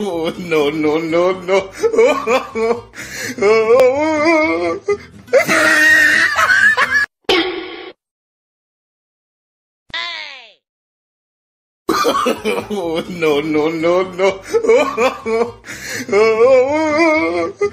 Oh, no, no, no, no. Oh, oh, oh, oh! Hey! no, no, no, no. Oh oh oh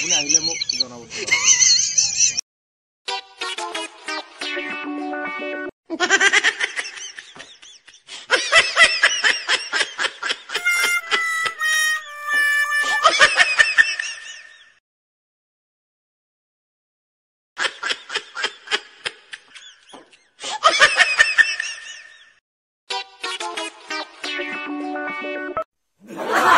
আপুনি আহিলে মোক জনাব Ah!